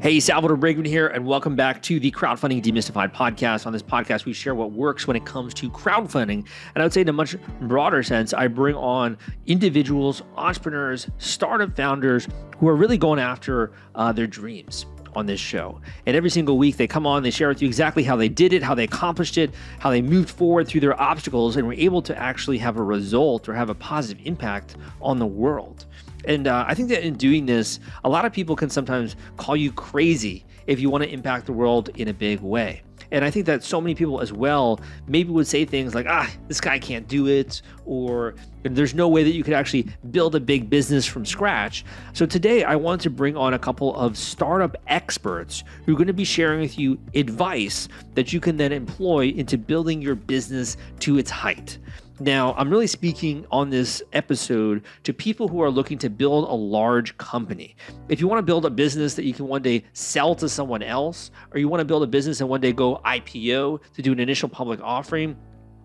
Hey, Salvador Briggman here, and welcome back to the Crowdfunding Demystified podcast. On this podcast, we share what works when it comes to crowdfunding. And I would say, in a much broader sense, I bring on individuals, entrepreneurs, startup founders who are really going after uh, their dreams on this show. And every single week, they come on, they share with you exactly how they did it, how they accomplished it, how they moved forward through their obstacles, and were able to actually have a result or have a positive impact on the world. And uh, I think that in doing this, a lot of people can sometimes call you crazy if you want to impact the world in a big way. And I think that so many people as well maybe would say things like, ah, this guy can't do it, or there's no way that you could actually build a big business from scratch. So today I want to bring on a couple of startup experts who are going to be sharing with you advice that you can then employ into building your business to its height. Now, I'm really speaking on this episode to people who are looking to build a large company. If you want to build a business that you can one day sell to someone else, or you want to build a business and one day go IPO to do an initial public offering,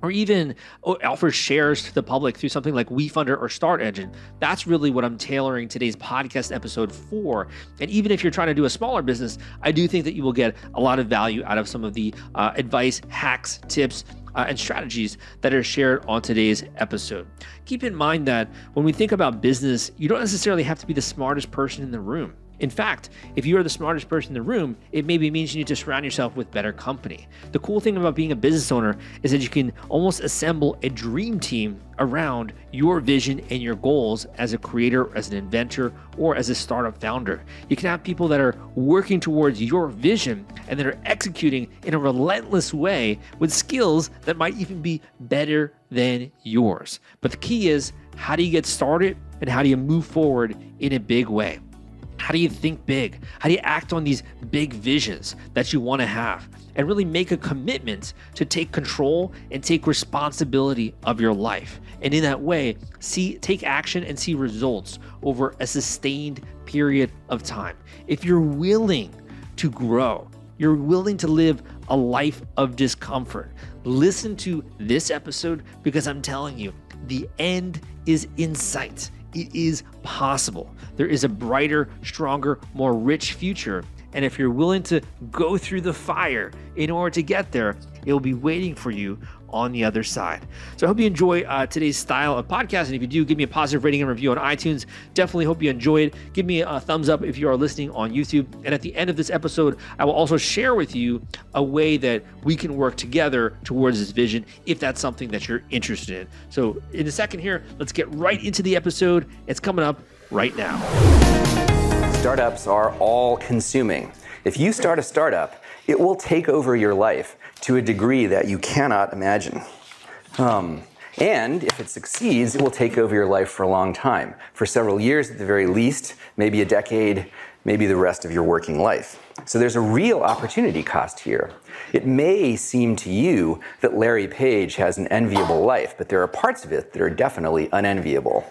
or even offer shares to the public through something like WeFunder or Start Engine. That's really what I'm tailoring today's podcast episode for. And even if you're trying to do a smaller business, I do think that you will get a lot of value out of some of the uh, advice, hacks, tips, uh, and strategies that are shared on today's episode. Keep in mind that when we think about business, you don't necessarily have to be the smartest person in the room. In fact, if you are the smartest person in the room, it maybe means you need to surround yourself with better company. The cool thing about being a business owner is that you can almost assemble a dream team around your vision and your goals as a creator, as an inventor, or as a startup founder. You can have people that are working towards your vision and that are executing in a relentless way with skills that might even be better than yours. But the key is how do you get started and how do you move forward in a big way? How do you think big? How do you act on these big visions that you want to have and really make a commitment to take control and take responsibility of your life? And in that way, see take action and see results over a sustained period of time. If you're willing to grow, you're willing to live a life of discomfort. Listen to this episode because I'm telling you, the end is in sight. It is possible. There is a brighter, stronger, more rich future. And if you're willing to go through the fire in order to get there, it will be waiting for you on the other side. So I hope you enjoy uh, today's style of podcast. And if you do, give me a positive rating and review on iTunes. Definitely hope you enjoyed. Give me a thumbs up if you are listening on YouTube. And at the end of this episode, I will also share with you a way that we can work together towards this vision if that's something that you're interested in. So in a second here, let's get right into the episode. It's coming up right now. Startups are all consuming. If you start a startup, it will take over your life to a degree that you cannot imagine. Um, and if it succeeds, it will take over your life for a long time, for several years at the very least, maybe a decade, maybe the rest of your working life. So there's a real opportunity cost here. It may seem to you that Larry Page has an enviable life, but there are parts of it that are definitely unenviable.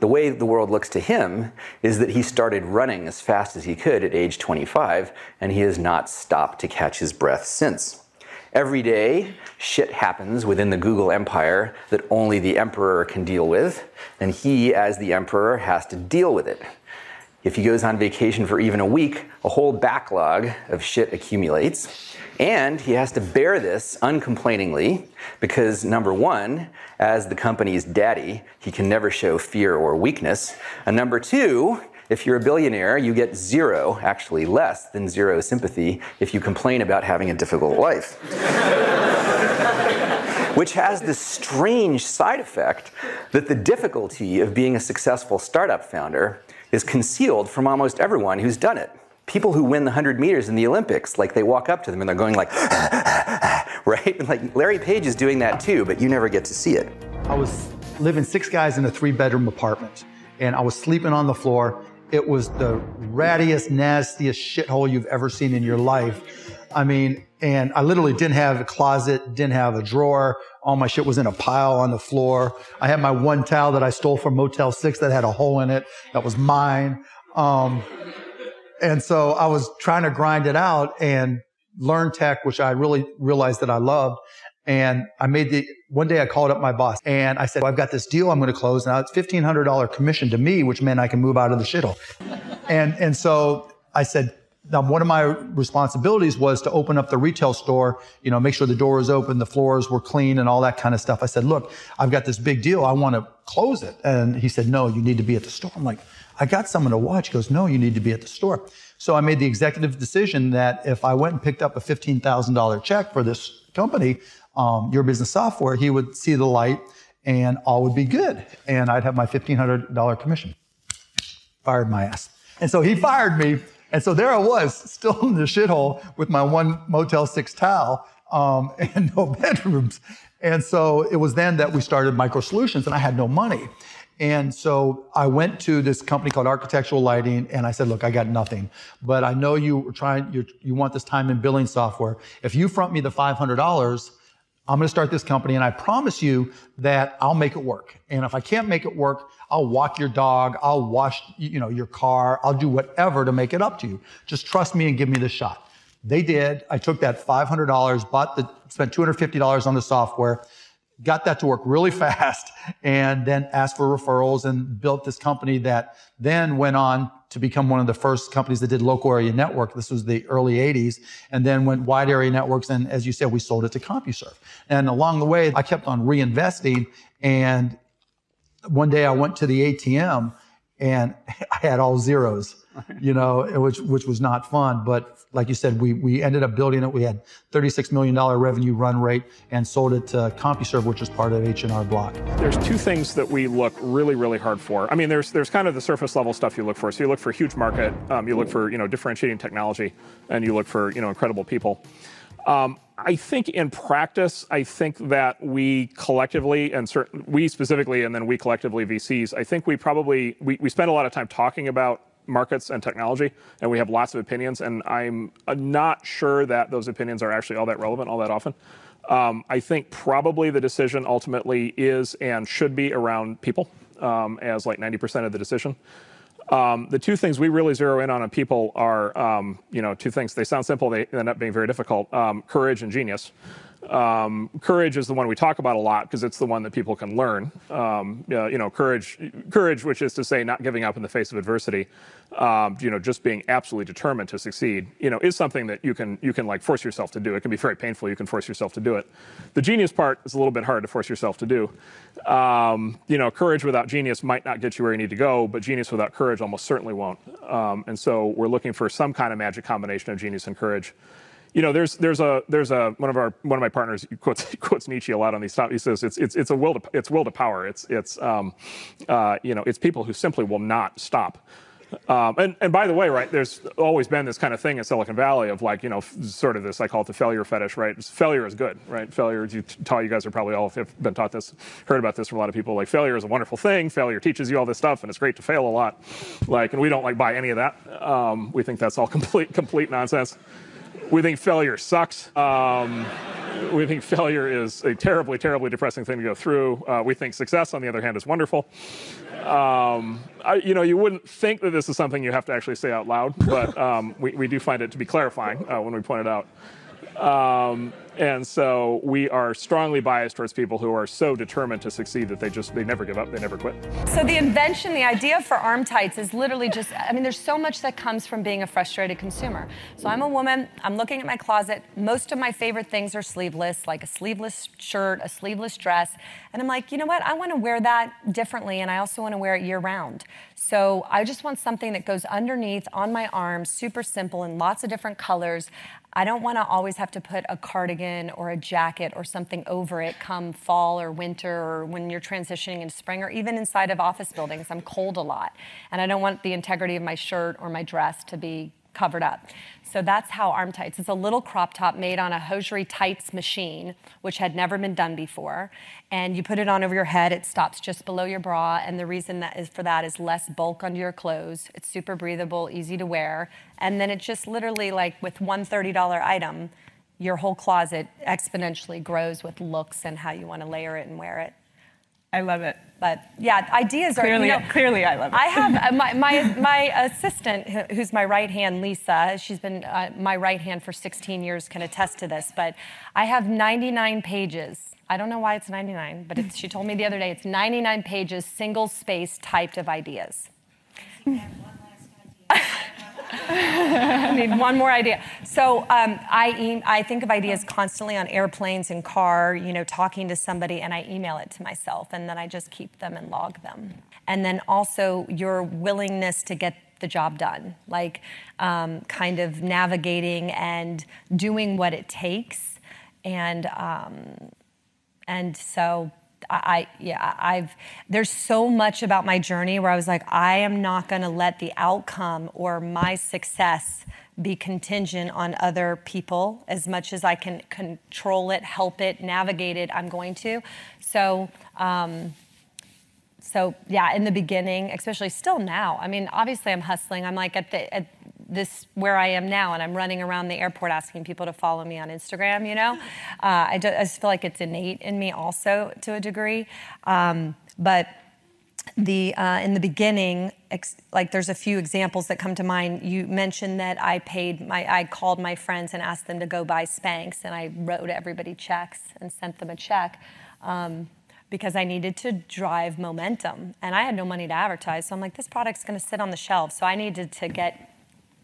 The way the world looks to him is that he started running as fast as he could at age 25, and he has not stopped to catch his breath since. Every day, shit happens within the Google empire that only the emperor can deal with, and he, as the emperor, has to deal with it. If he goes on vacation for even a week, a whole backlog of shit accumulates. And he has to bear this uncomplainingly because, number one, as the company's daddy, he can never show fear or weakness. And number two, if you're a billionaire, you get zero, actually less than zero sympathy if you complain about having a difficult life. Which has this strange side effect that the difficulty of being a successful startup founder is concealed from almost everyone who's done it people who win the 100 meters in the Olympics, like they walk up to them and they're going like, right? Like Larry Page is doing that too, but you never get to see it. I was living six guys in a three bedroom apartment and I was sleeping on the floor. It was the rattiest, nastiest shithole you've ever seen in your life. I mean, and I literally didn't have a closet, didn't have a drawer. All my shit was in a pile on the floor. I had my one towel that I stole from Motel 6 that had a hole in it. That was mine. Um, and so I was trying to grind it out and learn tech, which I really realized that I loved. And I made the, one day I called up my boss and I said, well, I've got this deal I'm going to close. Now it's $1,500 commission to me, which meant I can move out of the shithole. and, and so I said, now one of my responsibilities was to open up the retail store, you know, make sure the door was open, the floors were clean and all that kind of stuff. I said, look, I've got this big deal. I want to close it. And he said, no, you need to be at the store. I'm like, I got someone to watch. He goes, no, you need to be at the store. So I made the executive decision that if I went and picked up a $15,000 check for this company, um, your business software, he would see the light and all would be good. And I'd have my $1,500 commission. Fired my ass. And so he fired me. And so there I was, still in the shithole with my one Motel 6 towel um, and no bedrooms. And so it was then that we started Micro Solutions, and I had no money. And so I went to this company called Architectural Lighting, and I said, "Look, I got nothing, but I know you were trying. You, you want this time and billing software. If you front me the five hundred dollars, I'm going to start this company, and I promise you that I'll make it work. And if I can't make it work, I'll walk your dog, I'll wash, you know, your car, I'll do whatever to make it up to you. Just trust me and give me the shot." They did. I took that $500, bought the, spent $250 on the software got that to work really fast and then asked for referrals and built this company that then went on to become one of the first companies that did local area network. This was the early 80s and then went wide area networks. And as you said, we sold it to CompuServe. And along the way, I kept on reinvesting. And one day I went to the ATM and I had all zeros, you know, which, which was not fun. But like you said, we, we ended up building it. We had $36 million revenue run rate and sold it to CompuServe, which is part of H&R Block. There's two things that we look really, really hard for. I mean, there's there's kind of the surface level stuff you look for. So you look for huge market, um, you look for, you know, differentiating technology, and you look for, you know, incredible people. Um, I think in practice, I think that we collectively, and certain, we specifically, and then we collectively VCs, I think we probably we, we spend a lot of time talking about markets and technology, and we have lots of opinions, and I'm uh, not sure that those opinions are actually all that relevant all that often. Um, I think probably the decision ultimately is and should be around people um, as like 90% of the decision. Um, the two things we really zero in on in people are, um, you know, two things. They sound simple, they end up being very difficult. Um, courage and genius. Um, courage is the one we talk about a lot because it's the one that people can learn. Um, you know, courage, courage, which is to say, not giving up in the face of adversity. Um, you know, just being absolutely determined to succeed. You know, is something that you can you can like force yourself to do. It can be very painful. You can force yourself to do it. The genius part is a little bit hard to force yourself to do. Um, you know, courage without genius might not get you where you need to go, but genius without courage almost certainly won't. Um, and so we're looking for some kind of magic combination of genius and courage you know, there's there's a there's a one of our one of my partners quotes quotes Nietzsche a lot on these topics. He says it's it's it's a will to it's will to power. It's it's um, uh, you know it's people who simply will not stop. Um, and, and by the way, right, there's always been this kind of thing in Silicon Valley of like, you know, sort of this, I call it the failure fetish, right? Failure is good, right? Failure, you taught, you guys are probably all have been taught this, heard about this from a lot of people. Like, failure is a wonderful thing. Failure teaches you all this stuff, and it's great to fail a lot. Like, and we don't like buy any of that. Um, we think that's all complete, complete nonsense. We think failure sucks. Um, we think failure is a terribly, terribly depressing thing to go through. Uh, we think success, on the other hand, is wonderful. Um, I, you know, you wouldn't think that this is something you have to actually say out loud, but um, we, we do find it to be clarifying uh, when we point it out. Um, and so we are strongly biased towards people who are so determined to succeed that they just they never give up, they never quit. So the invention, the idea for arm tights is literally just I mean there's so much that comes from being a frustrated consumer. So I'm a woman, I'm looking at my closet, most of my favorite things are sleeveless, like a sleeveless shirt, a sleeveless dress, and I'm like, "You know what? I want to wear that differently and I also want to wear it year round." So I just want something that goes underneath on my arm, super simple in lots of different colors. I don't want to always have to put a cardigan or a jacket or something over it come fall or winter or when you're transitioning into spring or even inside of office buildings. I'm cold a lot. And I don't want the integrity of my shirt or my dress to be covered up. So that's how arm tights. It's a little crop top made on a hosiery tights machine, which had never been done before. And you put it on over your head, it stops just below your bra. And the reason that is for that is less bulk under your clothes. It's super breathable, easy to wear. And then it just literally like with one $30 item, your whole closet exponentially grows with looks and how you want to layer it and wear it. I love it. But yeah, ideas clearly, are. You know, clearly, I love it. I have uh, my, my, my assistant, who's my right hand, Lisa. She's been uh, my right hand for 16 years, can attest to this. But I have 99 pages. I don't know why it's 99, but it's, she told me the other day it's 99 pages, single space typed of ideas. I need one more idea. So um, I, e- I think of ideas constantly on airplanes and car, you know, talking to somebody, and I email it to myself, and then I just keep them and log them. And then also your willingness to get the job done, like um, kind of navigating and doing what it takes. And um, and so I, yeah, I've, there's so much about my journey where I was like, I am not going to let the outcome or my success be contingent on other people as much as I can control it, help it, navigate it, I'm going to. So, um, so yeah, in the beginning, especially still now, I mean, obviously I'm hustling. I'm like at the, at this where I am now, and I'm running around the airport asking people to follow me on Instagram. You know, uh, I, just, I, just, feel like it's innate in me also to a degree. Um, but the uh, in the beginning, ex- like there's a few examples that come to mind. You mentioned that I paid my, I called my friends and asked them to go buy Spanx, and I wrote everybody checks and sent them a check. Um, because I needed to drive momentum and I had no money to advertise. So I'm like, this product's gonna sit on the shelf. So I needed to get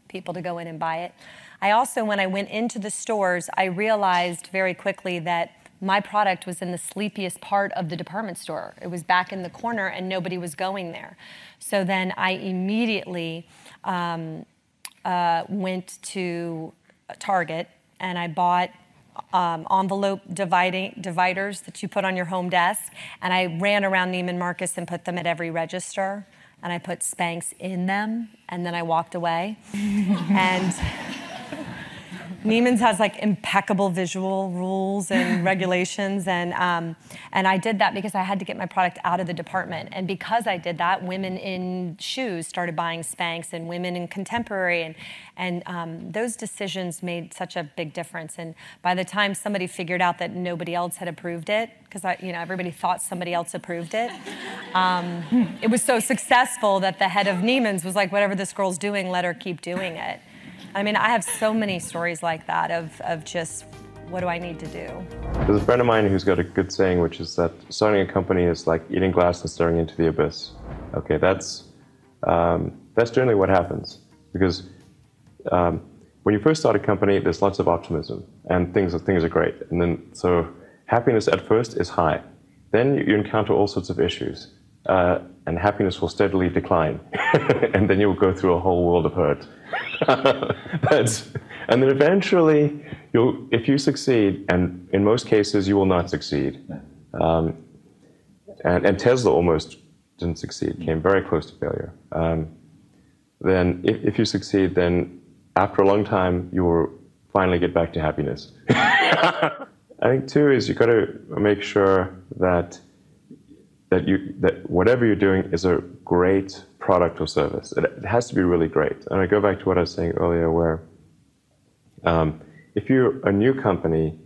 people to go in and buy it. I also, when I went into the stores, I realized very quickly that my product was in the sleepiest part of the department store. It was back in the corner and nobody was going there. So then I immediately um, uh, went to Target and I bought um, envelope dividing, dividers that you put on your home desk. And I ran around Neiman Marcus and put them at every register and I put Spanx in them, and then I walked away. and Neiman's has like impeccable visual rules and regulations, and um, and I did that because I had to get my product out of the department, and because I did that, women in shoes started buying Spanx, and women in contemporary, and and um, those decisions made such a big difference. And by the time somebody figured out that nobody else had approved it, because I, you know, everybody thought somebody else approved it, um, it was so successful that the head of Neiman's was like, whatever this girl's doing, let her keep doing it. I mean, I have so many stories like that of, of just what do I need to do? There's a friend of mine who's got a good saying, which is that starting a company is like eating glass and staring into the abyss. Okay, that's um, that's generally what happens because um, when you first start a company, there's lots of optimism and things are, things are great, and then so happiness at first is high. Then you encounter all sorts of issues, uh, and happiness will steadily decline, and then you'll go through a whole world of hurt. That's, and then eventually, you'll, if you succeed, and in most cases you will not succeed, um, and, and, Tesla almost didn't succeed, came very close to failure. Um, then, if, if, you succeed, then after a long time, you will finally get back to happiness. I think too is you've got to make sure that that you that whatever you're doing is a great product or service. It, has to be really great. And I go back to what I was saying earlier, where um, if you're a new company,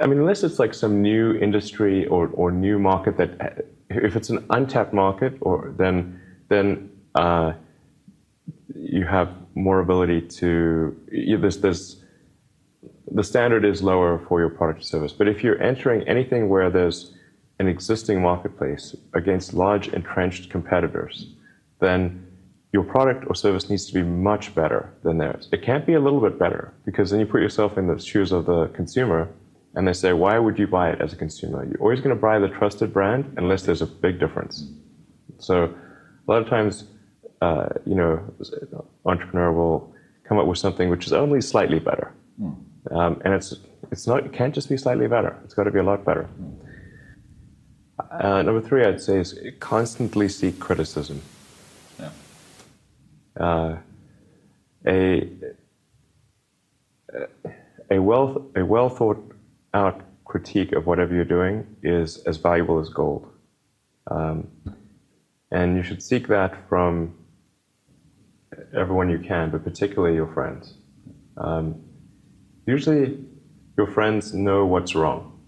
I mean, unless it's like some new industry or, or new market that, if it's an untapped market, or then then uh, you have more ability to. You, there's, there's the standard is lower for your product or service. But if you're entering anything where there's an existing marketplace against large entrenched competitors, then your product or service needs to be much better than theirs. It can't be a little bit better because then you put yourself in the shoes of the consumer and they say, why would you buy it as a consumer? You're always going to buy the trusted brand unless there's a big difference. So a lot of times, uh, you know, entrepreneur will come up with something which is only slightly better. Mm. Um, and it's, it's not, it can't just be slightly better. It's got to be a lot better. Mm. Uh, number three, I'd say, is constantly seek criticism. Uh, a a well a well thought out critique of whatever you're doing is as valuable as gold, um, and you should seek that from everyone you can, but particularly your friends. Um, usually, your friends know what's wrong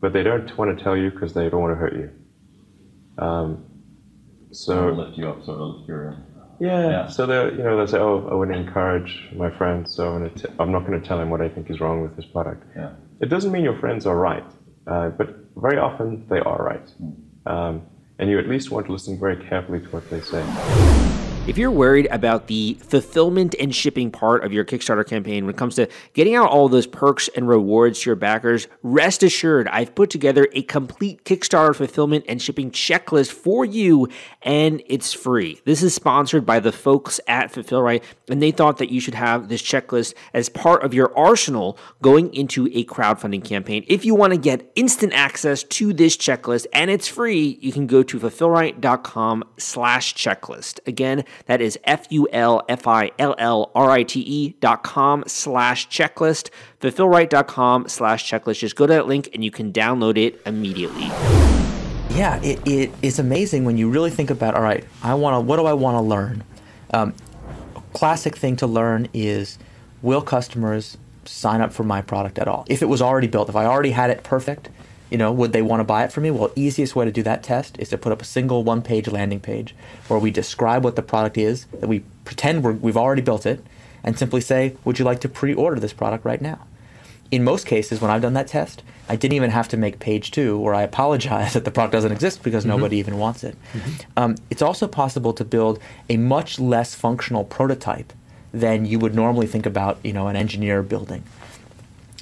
but they don't want to tell you because they don't want to hurt you. Um, so lift you up, sort of your. Yeah, yeah. So they, you know, they say, "Oh, I want to encourage my friend, so I'm, t- I'm not going to tell him what I think is wrong with this product." Yeah. It doesn't mean your friends are right, uh, but very often they are right, mm. um, and you at least want to listen very carefully to what they say. If you're worried about the fulfillment and shipping part of your Kickstarter campaign when it comes to getting out all those perks and rewards to your backers, rest assured I've put together a complete Kickstarter fulfillment and shipping checklist for you, and it's free. This is sponsored by the folks at Fulfillrite, and they thought that you should have this checklist as part of your arsenal going into a crowdfunding campaign. If you want to get instant access to this checklist and it's free, you can go to fulfillrite.com slash checklist. Again, that is F-U-L-F-I-L-L-R-I-T-E dot com slash checklist. Fulfillrite.com slash checklist. Just go to that link and you can download it immediately. Yeah, it, it is amazing when you really think about, all right, I want to, what do I want to learn? Um, classic thing to learn is, will customers sign up for my product at all? If it was already built, if I already had it perfect, you know, would they want to buy it from me? Well, easiest way to do that test is to put up a single one-page landing page where we describe what the product is, that we pretend we we've already built it, and simply say, would you like to pre-order this product right now? In most cases, when I've done that test, I didn't even have to make page two where I apologize that the product doesn't exist because mm-hmm. nobody even wants it. Mm-hmm. Um, it's also possible to build a much less functional prototype than you would normally think about, you know, an engineer building.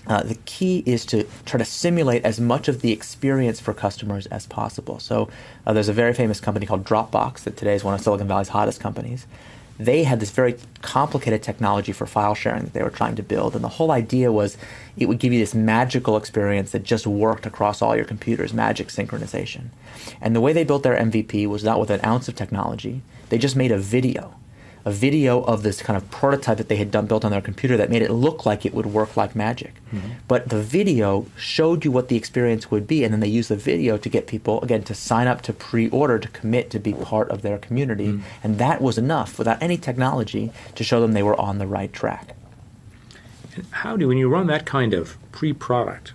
Uh, the key is to try to simulate as much of the experience for customers as possible. So uh, there's a very famous company called Dropbox that today is one of Silicon Valley's hottest companies. They had this very complicated technology for file sharing that they were trying to build, and the whole idea was it would give you this magical experience that just worked across all your computers, magic synchronization. And the way they built their MVP was not with an ounce of technology. They just made a video a video of this kind of prototype that they had done built on their computer that made it look like it would work like magic. Mm-hmm. But the video showed you what the experience would be, and then they used the video to get people again to sign up to pre-order to commit to be part of their community, mm-hmm. and that was enough without any technology to show them they were on the right track. And how do when you run that kind of pre-product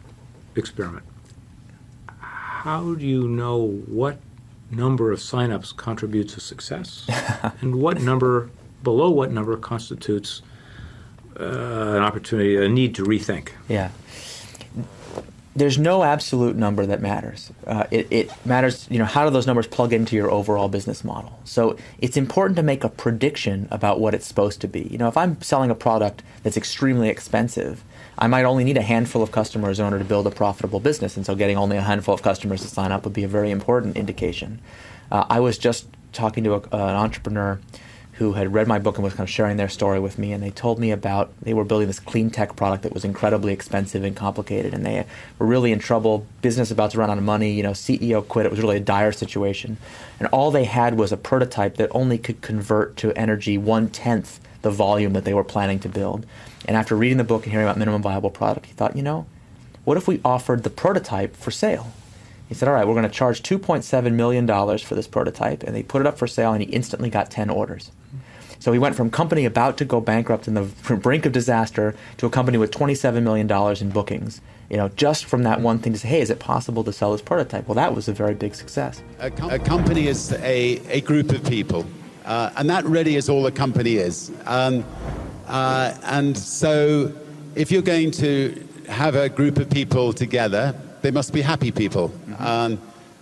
experiment? How do you know what number of signups contributes to success, and what number, below what number, constitutes uh, an opportunity, a need to rethink. Yeah. There's no absolute number that matters. Uh, it, it, matters, you know, how do those numbers plug into your overall business model? So it's important to make a prediction about what it's supposed to be. You know, if I'm selling a product that's extremely expensive, I might only need a handful of customers in order to build a profitable business, and so getting only a handful of customers to sign up would be a very important indication. Uh, I was just talking to a, an entrepreneur who had read my book and was kind of sharing their story with me, and they told me about they were building this clean tech product that was incredibly expensive and complicated, and they were really in trouble. Business about to run out of money. You know, CEO quit. It was really a dire situation, and all they had was a prototype that only could convert to energy one tenth the volume that they were planning to build. And after reading the book and hearing about minimum viable product, he thought, you know, what if we offered the prototype for sale? He said, all right, we're going to charge $2.7 million for this prototype. And they put it up for sale, and he instantly got 10 orders. So he went from company about to go bankrupt in the brink of disaster to a company with $27 million in bookings. You know, just from that one thing to say, hey, is it possible to sell this prototype? Well, that was a very big success. A, com- a company is a, a group of people, uh, and that really is all a company is. Um, uh, and so, if you're going to have a group of people together, they must be happy people. Mm-hmm. Um,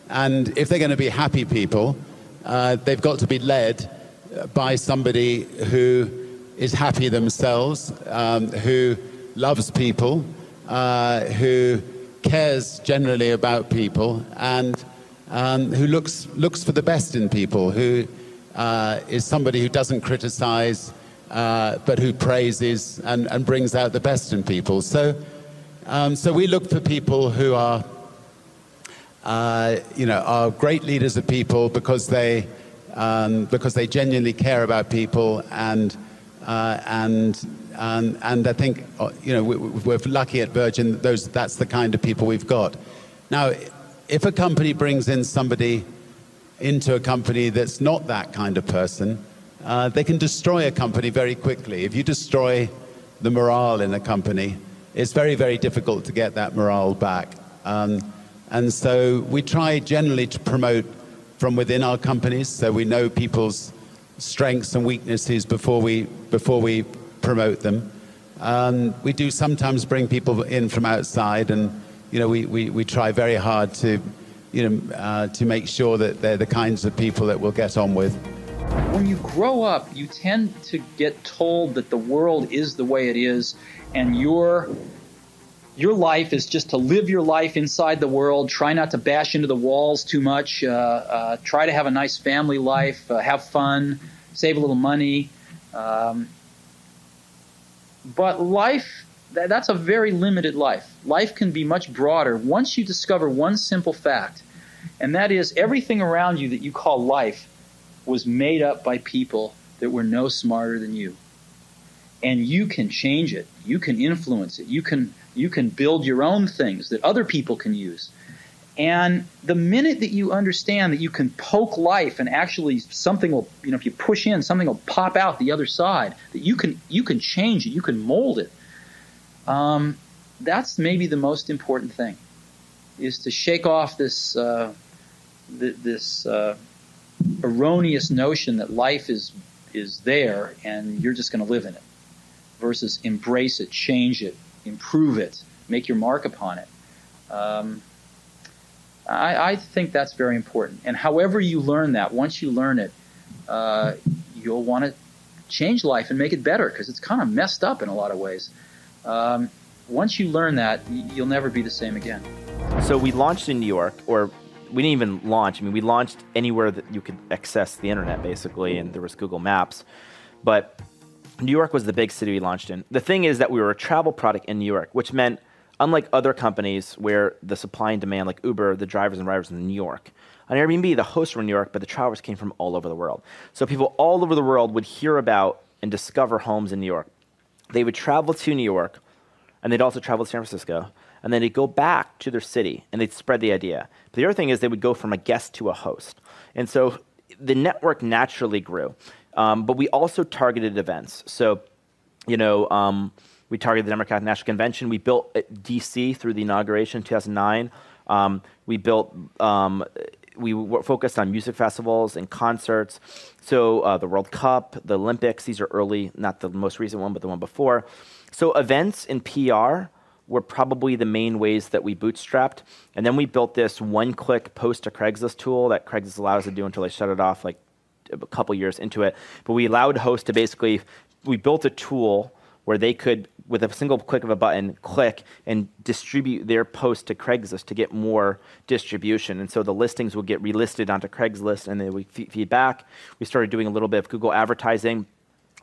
and if they're going to be happy people, uh, they've got to be led by somebody who is happy themselves, um, who loves people, uh, who cares generally about people, and um, who looks, looks for the best in people, who uh, is somebody who doesn't criticize, uh, but who praises and, and brings out the best in people. So, um, so we look for people who are, uh, you know, are great leaders of people because they, um, because they genuinely care about people and, uh, and, and, and I think, uh, you know, we, we're lucky at Virgin, those, that's the kind of people we've got. Now, if a company brings in somebody into a company that's not that kind of person, uh, they can destroy a company very quickly. If you destroy the morale in a company, it's very, very difficult to get that morale back. Um, and so we try generally to promote from within our companies so we know people's strengths and weaknesses before we, before we promote them. Um, we do sometimes bring people in from outside and you know, we, we, we try very hard to, you know, uh, to make sure that they're the kinds of people that we'll get on with. When you grow up, you tend to get told that the world is the way it is, and your your life is just to live your life inside the world. Try not to bash into the walls too much. Uh, uh, try to have a nice family life. Uh, have fun. Save a little money. Um, but life, that, that's a very limited life. Life can be much broader once you discover one simple fact, and that is everything around you that you call life was made up by people that were no smarter than you. And you can change it. You can influence it. You can you can build your own things that other people can use. And the minute that you understand that you can poke life and actually something will, you know, if you push in, something will pop out the other side, that you can you can change it, you can mold it. Um, that's maybe the most important thing, is to shake off this uh, th- this uh, erroneous notion that life is is there and you're just going to live in it, versus embrace it, change it, improve it, make your mark upon it. Um, I, I, think that's very important. And however you learn that, once you learn it, uh, you'll want to change life and make it better because it's kind of messed up in a lot of ways. Um, once you learn that, you'll never be the same again. So we launched in New York, or we didn't even launch. I mean, we launched anywhere that you could access the internet, basically, and there was Google Maps. But New York was the big city we launched in. The thing is that we were a travel product in New York, which meant, unlike other companies where the supply and demand, like Uber, the drivers and riders in New York. On Airbnb, the hosts were in New York, but the travelers came from all over the world. So people all over the world would hear about and discover homes in New York. They would travel to New York, and they'd also travel to San Francisco, and then they'd go back to their city and they'd spread the idea. But the other thing is they would go from a guest to a host. And so the network naturally grew. Um, but we also targeted events. So, you know, um, we targeted the Democratic National Convention. We built DC through the inauguration in 2009. Um, we built, um, we focused on music festivals and concerts. So uh, the World Cup, the Olympics, these are early, not the most recent one, but the one before. So events and PR were probably the main ways that we bootstrapped. And then we built this one-click post to Craigslist tool that Craigslist allowed us to do until they shut it off like a couple years into it. But we allowed hosts to basically, we built a tool where they could, with a single click of a button, click and distribute their post to Craigslist to get more distribution. And so the listings would get relisted onto Craigslist and they would feed back. We started doing a little bit of Google advertising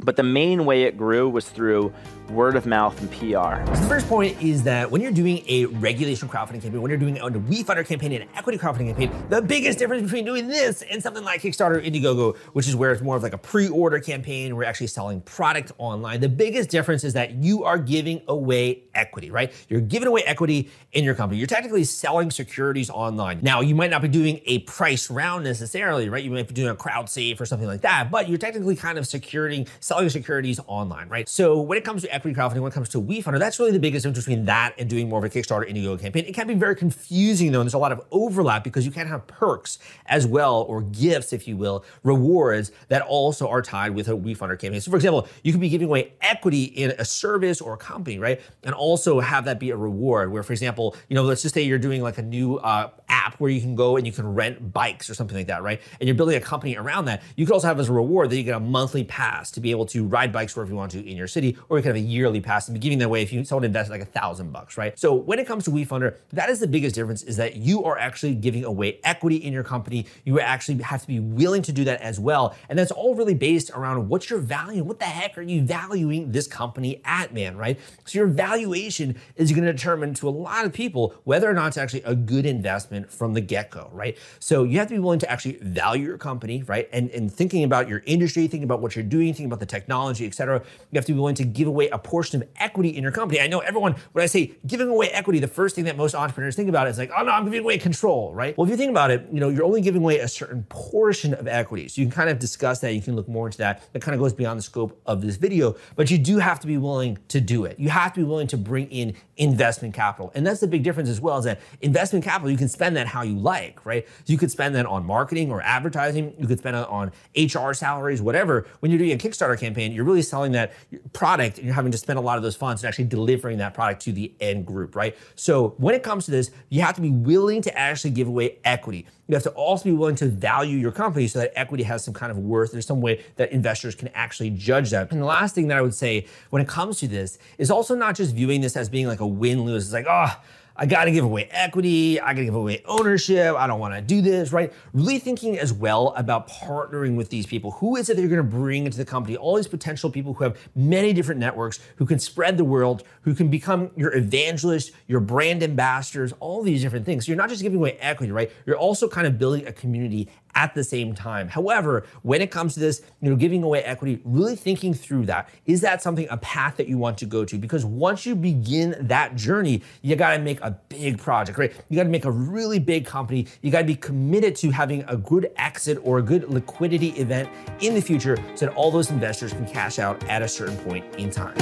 but the main way it grew was through word of mouth and PR. So the first point is that when you're doing a regulation crowdfunding campaign, when you're doing a WeFunder campaign and an equity crowdfunding campaign, the biggest difference between doing this and something like Kickstarter, or Indiegogo, which is where it's more of like a pre-order campaign, we're actually selling product online. The biggest difference is that you are giving away equity, right? You're giving away equity in your company. You're technically selling securities online. Now, you might not be doing a price round necessarily, right? You might be doing a crowd safe or something like that, but you're technically kind of securing selling securities online, right? So when it comes to equity crowdfunding, when it comes to WeFunder, that's really the biggest difference between that and doing more of a Kickstarter Indiegogo campaign. It can be very confusing though, and there's a lot of overlap because you can have perks as well, or gifts, if you will, rewards that also are tied with a WeFunder campaign. So for example, you could be giving away equity in a service or a company, right? And also have that be a reward where, for example, you know, let's just say you're doing like a new uh, app where you can go and you can rent bikes or something like that, right? And you're building a company around that. You could also have as a reward that you get a monthly pass to be able to ride bikes wherever you want to in your city, or you can have a yearly pass and be giving that away if you someone invested like a thousand bucks, right? So when it comes to WeFunder, that is the biggest difference is that you are actually giving away equity in your company. You actually have to be willing to do that as well. And that's all really based around what's your value? What the heck are you valuing this company at, man, right? So your valuation is going to determine to a lot of people whether or not it's actually a good investment from the get-go, right? So you have to be willing to actually value your company, right? And, and thinking about your industry, thinking about what you're doing, thinking about the technology, et cetera. You have to be willing to give away a portion of equity in your company. I know everyone, when I say giving away equity, the first thing that most entrepreneurs think about is like, oh no, I'm giving away control, right? Well, if you think about it, you know, you're only giving away a certain portion of equity. So you can kind of discuss that. You can look more into that. That kind of goes beyond the scope of this video, but you do have to be willing to do it. You have to be willing to bring in investment capital. And that's the big difference as well is that investment capital, you can spend that how you like, right? You could spend that on marketing or advertising. You could spend it on HR salaries, whatever. When you're doing a Kickstarter campaign, you're really selling that product and you're having to spend a lot of those funds and actually delivering that product to the end group, right? So when it comes to this, you have to be willing to actually give away equity. You have to also be willing to value your company so that equity has some kind of worth. There's some way that investors can actually judge that. And the last thing that I would say when it comes to this is also not just viewing this as being like a win lose. It's like, oh, I got to give away equity. I got to give away ownership. I don't want to do this, right? Really thinking as well about partnering with these people. Who is it that you're going to bring into the company? All these potential people who have many different networks, who can spread the world, who can become your evangelists, your brand ambassadors, all these different things. So you're not just giving away equity, right? You're also kind of building a community at the same time. However, when it comes to this, you know, giving away equity, really thinking through that. Is that something a path that you want to go to? Because once you begin that journey, you got to make a big project, right? You got to make a really big company. You got to be committed to having a good exit or a good liquidity event in the future so that all those investors can cash out at a certain point in time.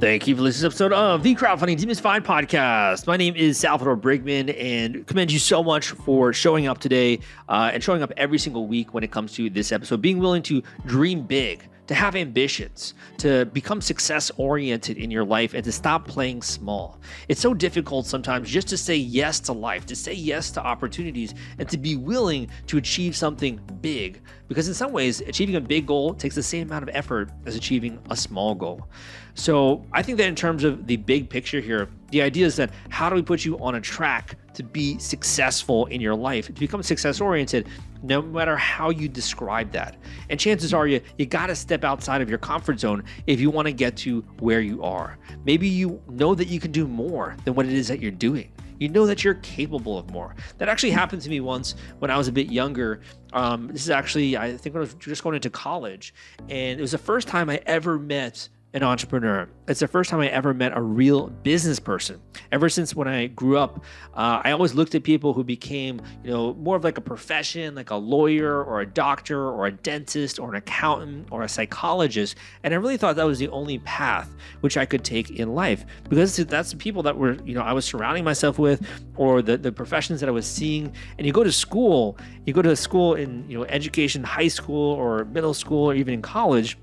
Thank you for listening to this episode of the Crowdfunding Demystified podcast. My name is Salvador Briggman and commend you so much for showing up today uh, and showing up every single week when it comes to this episode, being willing to dream big to have ambitions, to become success oriented in your life, and to stop playing small. It's so difficult sometimes just to say yes to life, to say yes to opportunities, and to be willing to achieve something big. Because in some ways, achieving a big goal takes the same amount of effort as achieving a small goal. So I think that in terms of the big picture here, the idea is that how do we put you on a track to be successful in your life, to become success oriented, no matter how you describe that. And chances are you you got to step outside of your comfort zone if you want to get to where you are. Maybe you know that you can do more than what it is that you're doing. You know that you're capable of more. That actually happened to me once when I was a bit younger. Um, this is actually, I think, when I was just going into college, and it was the first time I ever met an entrepreneur. It's the first time I ever met a real business person. Ever since when I grew up, uh, I always looked at people who became, you know, more of like a profession, like a lawyer or a doctor or a dentist or an accountant or a psychologist, and I really thought that was the only path which I could take in life because that's the people that were, you know, I was surrounding myself with, or the the professions that I was seeing. And you go to school, you go to school in, you know, education, high school or middle school or even in college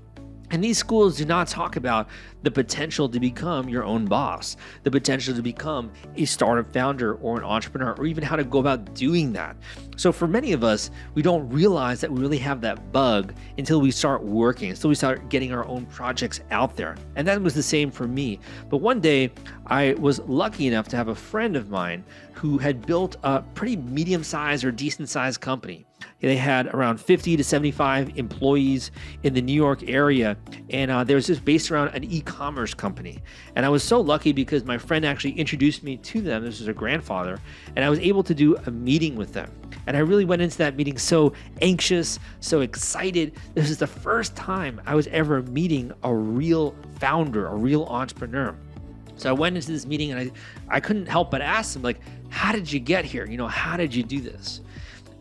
and these schools do not talk about the potential to become your own boss, the potential to become a startup founder or an entrepreneur, or even how to go about doing that. So, for many of us, we don't realize that we really have that bug until we start working, until we start getting our own projects out there. And that was the same for me. But one day, I was lucky enough to have a friend of mine who had built a pretty medium sized or decent sized company. They had around 50 to 75 employees in the New York area, and uh, there was just based around an e commerce company. And I was so lucky because my friend actually introduced me to them. This was her grandfather, and I was able to do a meeting with them. And I really went into that meeting so anxious, so excited. This is the first time I was ever meeting a real founder, a real entrepreneur. So I went into this meeting and I, I couldn't help but ask them, like, how did you get here? You know, how did you do this?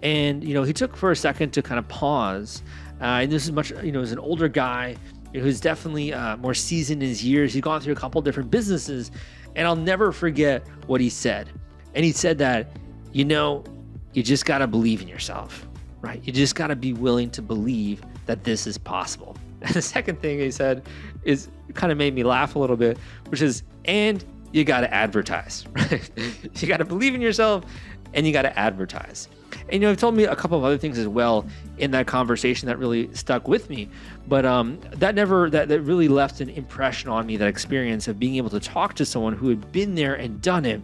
And, you know, he took for a second to kind of pause. Uh, and this is much, you know, as an older guy who's definitely uh, more seasoned in his years. He's gone through a couple different businesses, and I'll never forget what he said. And he said that, you know, you just got to believe in yourself, right? You just got to be willing to believe that this is possible. And the second thing he said is kind of made me laugh a little bit, which is, and you got to advertise, right? you got to believe in yourself and you got to advertise. And you know, he told me a couple of other things as well in that conversation that really stuck with me. But um, that never that, that really left an impression on me, that experience of being able to talk to someone who had been there and done it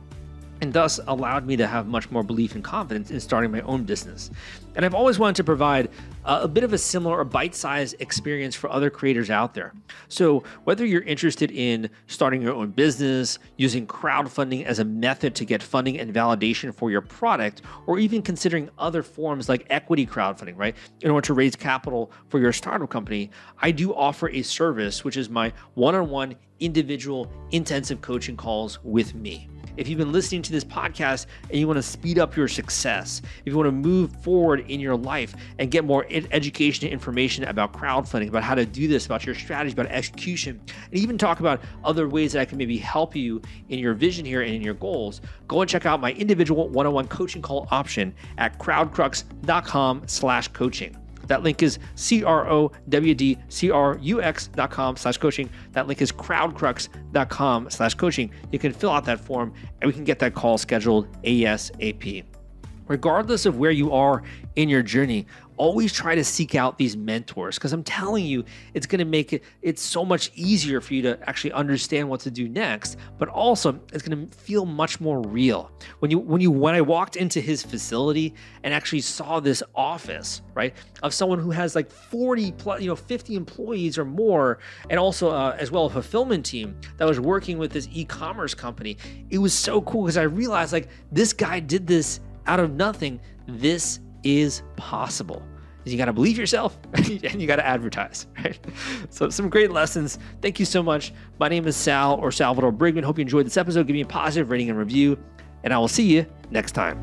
and thus allowed me to have much more belief and confidence in starting my own business. And I've always wanted to provide a, bit of a similar or bite sized experience for other creators out there. So, whether you're interested in starting your own business, using crowdfunding as a method to get funding and validation for your product, or even considering other forms like equity crowdfunding, right, in order to raise capital for your startup company, I do offer a service which is my one on one individual intensive coaching calls with me if you've been listening to this podcast and you want to speed up your success, if you want to move forward in your life and get more education and information about crowdfunding, about how to do this, about your strategy, about execution, and even talk about other ways that I can maybe help you in your vision here and in your goals, go and check out my individual one-on-one coaching call option at crowdcrux.com slash coaching. That link is C-R-O-W-D-C-R-U-X.com slash coaching. That link is crowdcrux.com slash coaching. You can fill out that form and we can get that call scheduled ASAP regardless of where you are in your journey always try to seek out these mentors because i'm telling you it's going to make it it's so much easier for you to actually understand what to do next but also it's going to feel much more real. When you when you when i walked into his facility and actually saw this office right of someone who has like 40 plus you know 50 employees or more and also uh, as well a fulfillment team that was working with this e-commerce company it was so cool because i realized like this guy did this out of nothing, this is possible. You got to believe yourself and you got to advertise, right? So, some great lessons. Thank you so much. My name is Sal or Salvador Briggman. Hope you enjoyed this episode. Give me a positive rating and review, and I will see you next time.